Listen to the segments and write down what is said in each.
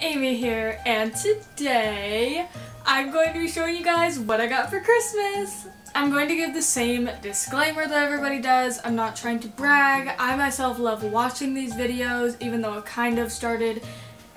Aimee here, and today I'm going to be showing you guys what I got for Christmas. I'm going to give the same disclaimer that everybody does. I'm not trying to brag. I myself love watching these videos, even though I've kind of started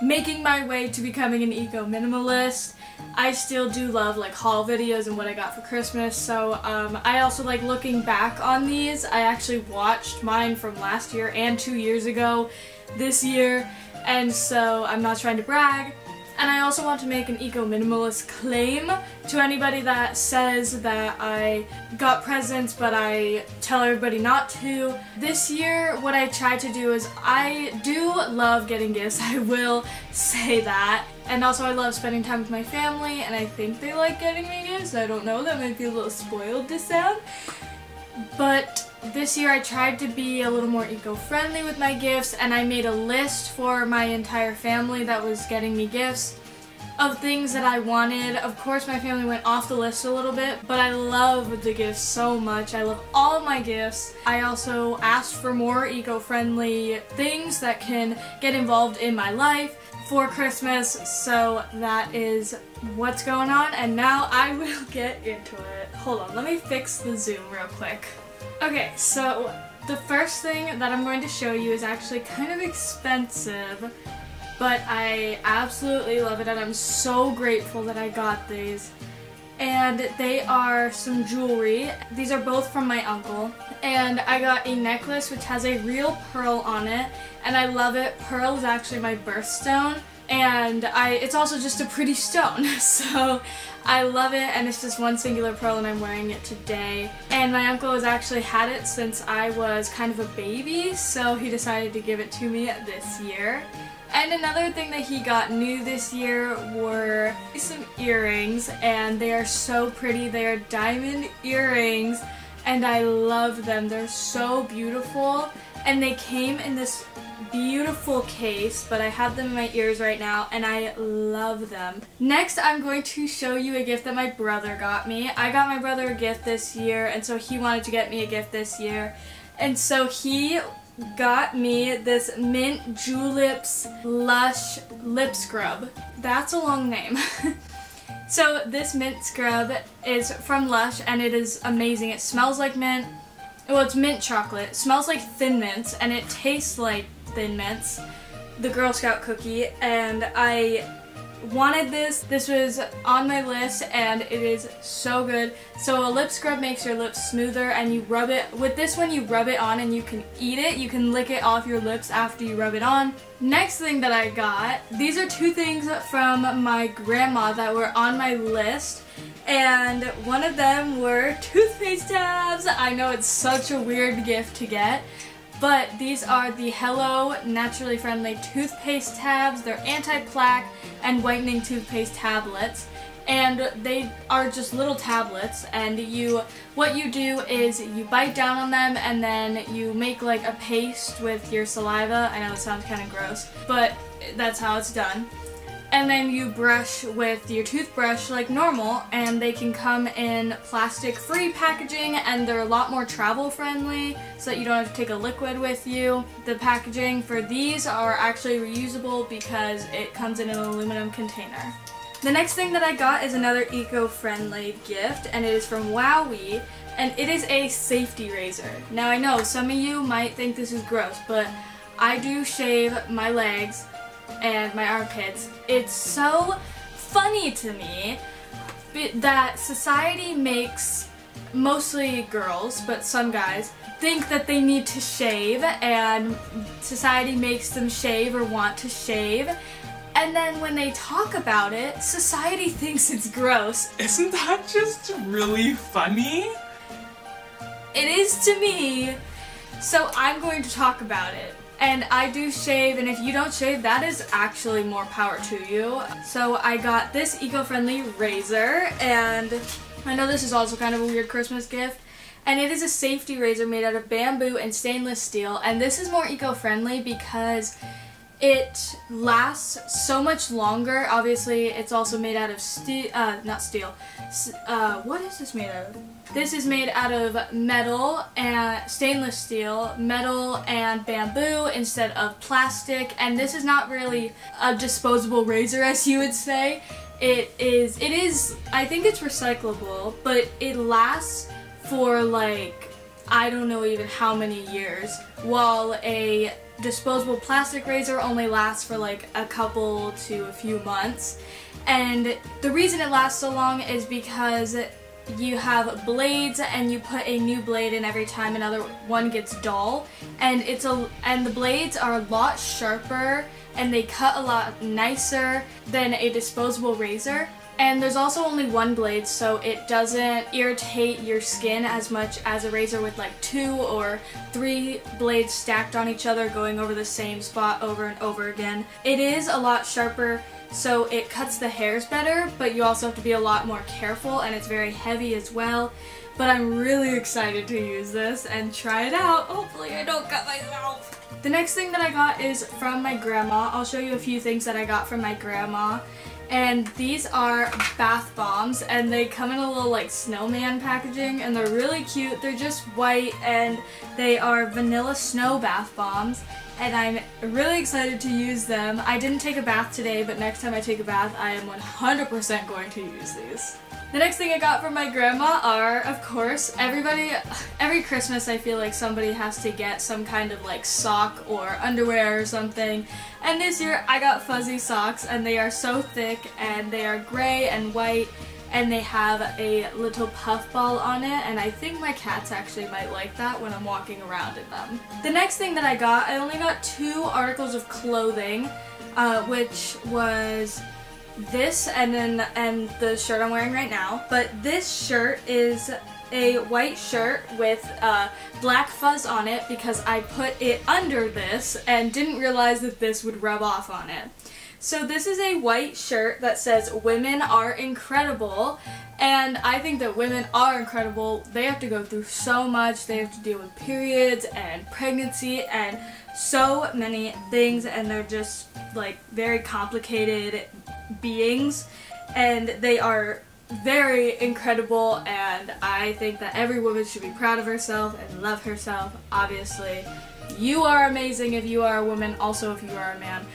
making my way to becoming an eco-minimalist. I still do love like haul videos and what I got for Christmas, so um, I also like looking back on these. I actually watched mine from last year and two years ago this year, and so I'm not trying to brag. And I also want to make an eco-minimalist claim to anybody that says that I got presents but I tell everybody not to. This year what I try to do is I do love getting gifts, I will say that. And also I love spending time with my family and I think they like getting me gifts. I don't know, that might be a little spoiled to sound. But this year I tried to be a little more eco-friendly with my gifts and I made a list for my entire family that was getting me gifts of things that I wanted. Of course my family went off the list a little bit, but I love the gifts so much. I love all my gifts. I also asked for more eco-friendly things that can get involved in my life for Christmas, so that is what's going on, and now I will get into it. Hold on, let me fix the zoom real quick. Okay, so the first thing that I'm going to show you is actually kind of expensive, but I absolutely love it and I'm so grateful that I got these. And they are some jewelry. These are both from my uncle. And I got a necklace which has a real pearl on it, and I love it. Pearl is actually my birthstone, and I it's also just a pretty stone so I love it and it's just one singular pearl and I'm wearing it today. And my uncle has actually had it since I was kind of a baby so he decided to give it to me this year. And another thing that he got new this year were some earrings and they are so pretty. They are diamond earrings and I love them. They're so beautiful and they came in this beautiful case, but I have them in my ears right now and I love them. Next, I'm going to show you a gift that my brother got me. I got my brother a gift this year and so he wanted to get me a gift this year. And so he got me this Mint Julips Lush Lip Scrub. That's a long name. so this mint scrub is from Lush and it is amazing. It smells like mint. Well, it's mint chocolate. It smells like Thin Mints and it tastes like Thin Mints, the Girl Scout cookie, and I wanted this. This was on my list and it is so good. So a lip scrub makes your lips smoother and you rub it, with this one you rub it on and you can eat it. You can lick it off your lips after you rub it on. Next thing that I got, these are two things from my grandma that were on my list and one of them were toothpaste tabs. I know it's such a weird gift to get, but these are the Hello Naturally Friendly Toothpaste Tabs. They're anti-plaque and whitening toothpaste tablets. And they are just little tablets and you, what you do is you bite down on them and then you make like a paste with your saliva. I know it sounds kind of gross, but that's how it's done and then you brush with your toothbrush like normal and they can come in plastic free packaging and they're a lot more travel friendly so that you don't have to take a liquid with you. The packaging for these are actually reusable because it comes in an aluminum container. The next thing that I got is another eco-friendly gift and it is from Wowie and it is a safety razor. Now I know some of you might think this is gross but I do shave my legs and my armpits. It's so funny to me that society makes mostly girls, but some guys, think that they need to shave and society makes them shave or want to shave. And then when they talk about it, society thinks it's gross. Isn't that just really funny? It is to me, so I'm going to talk about it. And I do shave, and if you don't shave, that is actually more power to you. So I got this eco-friendly razor, and I know this is also kind of a weird Christmas gift, and it is a safety razor made out of bamboo and stainless steel, and this is more eco-friendly because it lasts so much longer. Obviously, it's also made out of steel, uh, not steel. Uh, what is this made out of? This is made out of metal and stainless steel, metal and bamboo instead of plastic. And this is not really a disposable razor, as you would say. It is. It is. I think it's recyclable, but it lasts for like I don't know even how many years, while a disposable plastic razor only lasts for like a couple to a few months. And the reason it lasts so long is because you have blades and you put a new blade in every time another one gets dull and it's a and the blades are a lot sharper and they cut a lot nicer than a disposable razor and there's also only one blade, so it doesn't irritate your skin as much as a razor with like two or three blades stacked on each other going over the same spot over and over again. It is a lot sharper, so it cuts the hairs better, but you also have to be a lot more careful, and it's very heavy as well. But I'm really excited to use this and try it out. Hopefully, I don't cut myself. The next thing that I got is from my grandma. I'll show you a few things that I got from my grandma. And these are bath bombs and they come in a little like snowman packaging and they're really cute. They're just white and they are vanilla snow bath bombs and I'm really excited to use them. I didn't take a bath today, but next time I take a bath, I am 100% going to use these. The next thing I got from my grandma are, of course, everybody, every Christmas I feel like somebody has to get some kind of like sock or underwear or something. And this year I got fuzzy socks and they are so thick and they are gray and white and they have a little puff ball on it and I think my cats actually might like that when I'm walking around in them. The next thing that I got, I only got two articles of clothing, uh, which was this and then and the shirt I'm wearing right now. But this shirt is a white shirt with uh, black fuzz on it because I put it under this and didn't realize that this would rub off on it. So this is a white shirt that says women are incredible and I think that women are incredible. They have to go through so much. They have to deal with periods and pregnancy and so many things and they're just like very complicated beings and they are very incredible and I think that every woman should be proud of herself and love herself obviously. You are amazing if you are a woman, also if you are a man.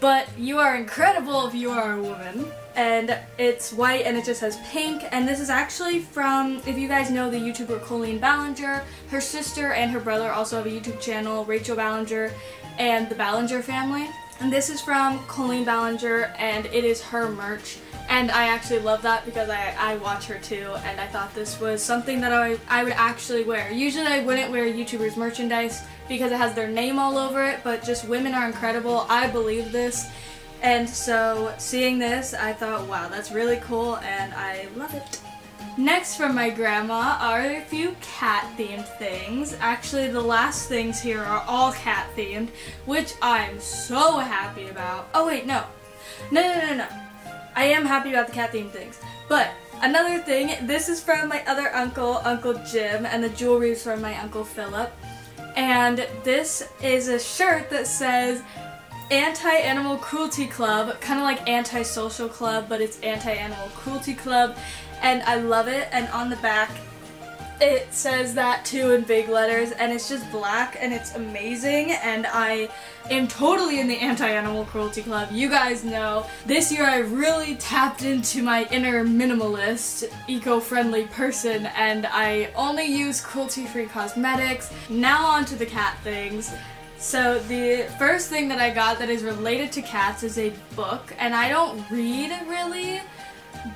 But you are incredible if you are a woman. And it's white and it just has pink. And this is actually from, if you guys know the YouTuber Colleen Ballinger, her sister and her brother also have a YouTube channel, Rachel Ballinger and the Ballinger family. And this is from Colleen Ballinger and it is her merch. And I actually love that because I, I watch her too and I thought this was something that I, I would actually wear. Usually I wouldn't wear YouTubers merchandise because it has their name all over it, but just women are incredible. I believe this. And so seeing this, I thought, wow, that's really cool and I love it. Next from my grandma are a few cat themed things. Actually, the last things here are all cat themed, which I'm so happy about. Oh wait, no. No, no, no, no. I am happy about the cat themed things. But another thing, this is from my other uncle, Uncle Jim, and the jewelry is from my Uncle Philip. And this is a shirt that says Anti-Animal Cruelty Club, kind of like Anti-Social Club, but it's Anti-Animal Cruelty Club, and I love it. And on the back, it says that too in big letters, and it's just black, and it's amazing, and I am totally in the Anti-Animal Cruelty Club. You guys know, this year I really tapped into my inner minimalist, eco-friendly person, and I only use cruelty-free cosmetics. Now on to the cat things. So the first thing that I got that is related to cats is a book, and I don't read really,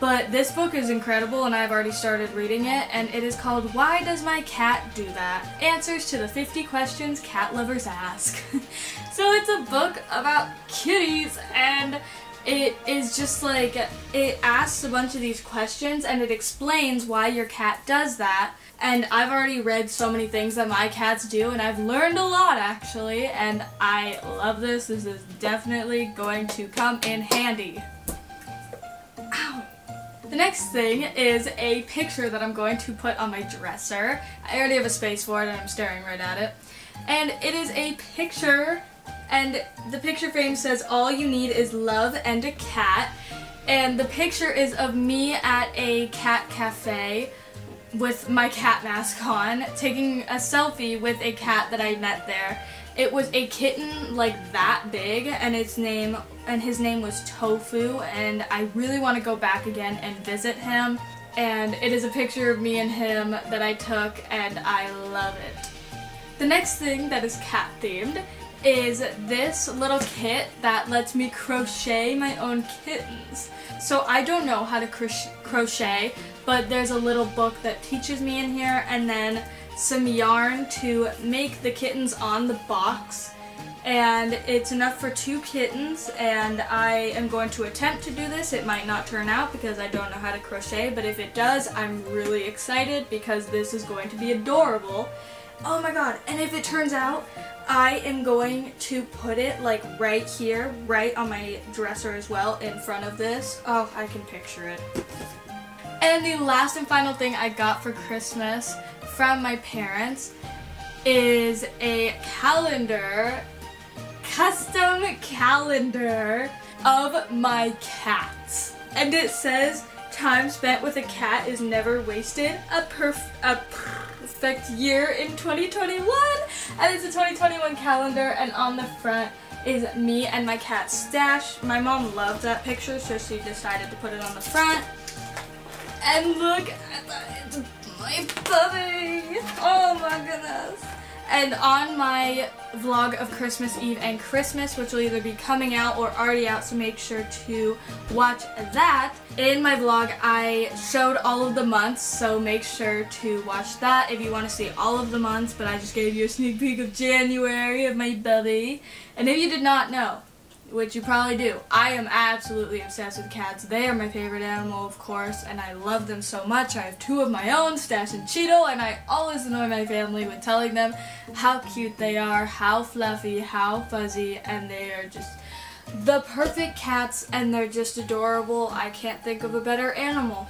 but this book is incredible and I've already started reading it, and it is called Why Does My Cat Do That? Answers to the 50 Questions Cat Lovers Ask. so it's a book about kitties, and it is just like, it asks a bunch of these questions and it explains why your cat does that. And I've already read so many things that my cats do, and I've learned a lot actually, and I love this. This is definitely going to come in handy. The next thing is a picture that I'm going to put on my dresser. I already have a space for it and I'm staring right at it. And it is a picture And the picture frame says, All you need is love and a cat. And the picture is of me at a cat cafe with my cat mask on, taking a selfie with a cat that I met there. It was a kitten like that big and its name and his name was Tofu and I really want to go back again and visit him and it is a picture of me and him that I took and I love it. The next thing that is cat themed is this little kit that lets me crochet my own kittens. So I don't know how to crochet, but there's a little book that teaches me in here and then some yarn to make the kittens on the box and it's enough for two kittens and I am going to attempt to do this. It might not turn out because I don't know how to crochet but if it does I'm really excited because this is going to be adorable. Oh my god and if it turns out I am going to put it like right here, right on my dresser as well in front of this. Oh I can picture it. And the last and final thing I got for Christmas from my parents is a calendar, custom calendar of my cats. And it says, time spent with a cat is never wasted. A, perf a perfect year in 2021. And it's a 2021 calendar and on the front is me and my cat Stash. My mom loved that picture so she decided to put it on the front. And look at that my puppy! Oh my goodness. And on my vlog of Christmas Eve and Christmas, which will either be coming out or already out, so make sure to watch that. In my vlog, I showed all of the months, so make sure to watch that if you want to see all of the months, but I just gave you a sneak peek of January of my belly. And if you did not know, which you probably do. I am absolutely obsessed with cats. They are my favorite animal, of course, and I love them so much. I have two of my own, Stash and Cheeto, and I always annoy my family with telling them how cute they are, how fluffy, how fuzzy, and they are just the perfect cats, and they're just adorable. I can't think of a better animal.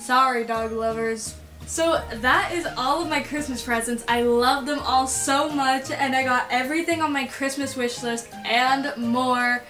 Sorry, dog lovers. So that is all of my Christmas presents. I love them all so much and I got everything on my Christmas wish list and more.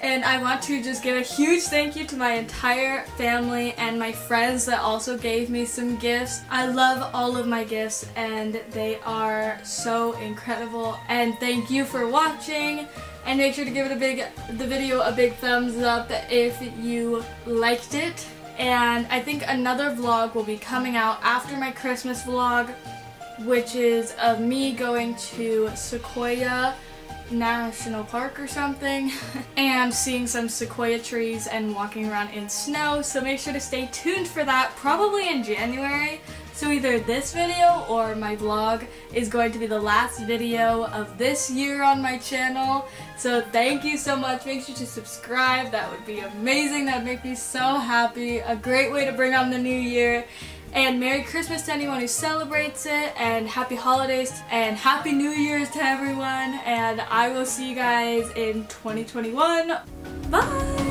And I want to just give a huge thank you to my entire family and my friends that also gave me some gifts. I love all of my gifts and they are so incredible. And thank you for watching. And make sure to give it a big, the video a big thumbs up if you liked it. And I think another vlog will be coming out after my Christmas vlog, which is of me going to Sequoia National Park or something and seeing some sequoia trees and walking around in snow so make sure to stay tuned for that probably in January so either this video or my vlog is going to be the last video of this year on my channel. So thank you so much. Make sure to subscribe. That would be amazing. That would make me so happy. A great way to bring on the new year. And Merry Christmas to anyone who celebrates it, and Happy Holidays, and Happy New Year's to everyone, and I will see you guys in 2021. Bye!